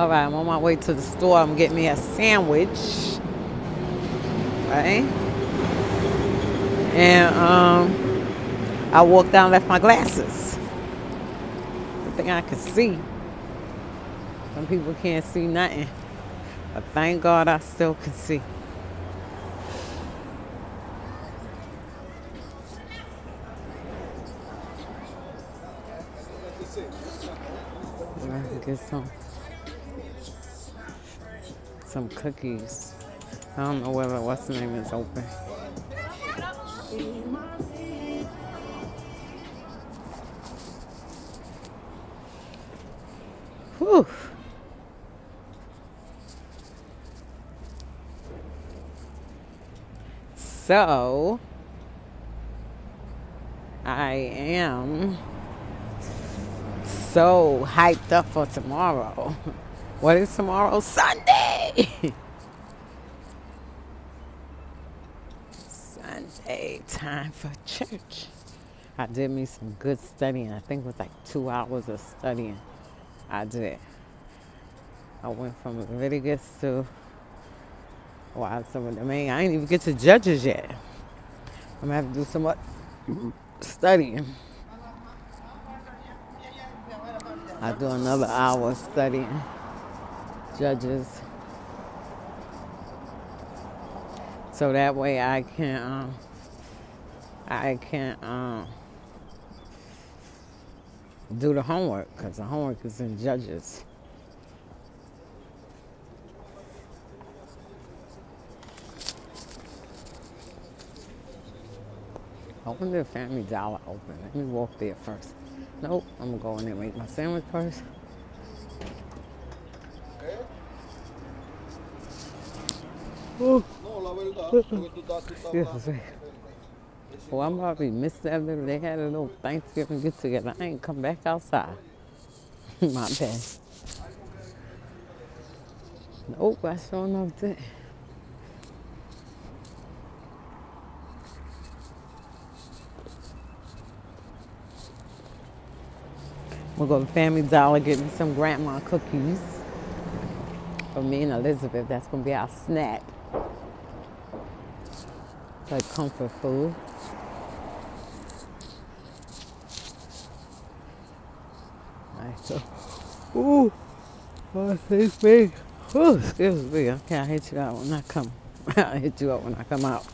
All right, I'm on my way to the store. I'm getting me a sandwich. Right? And um, I walked down, left my glasses. The thing I could see. Some people can't see nothing. But thank God I still can see. Get some some cookies. I don't know whether what's the name is open. Whew. So I am so hyped up for tomorrow. What is tomorrow? Sunday! Sunday, time for church. I did me some good studying. I think it was like two hours of studying. I did. I went from Leviticus to well, some of the main. I ain't even get to Judges yet. I'm gonna have to do some more studying. I do another hour of studying judges. So that way I can um, I can um, do the homework because the homework is in judges. Wonder if Family Dollar open. Let me walk there first. Nope, I'm gonna go in there and make my sandwich first. Oh. Well, I'm probably missed that little, they had a little Thanksgiving get together. I ain't come back outside. my bad. Nope, I sure enough did. We'll go to Family Dollar, get me some grandma cookies. For me and Elizabeth, that's gonna be our snack. Like comfort food. Alright, so, ooh, oh, it's big. Oh, excuse me. Okay, I'll hit you out when I come. I'll hit you up when I come out.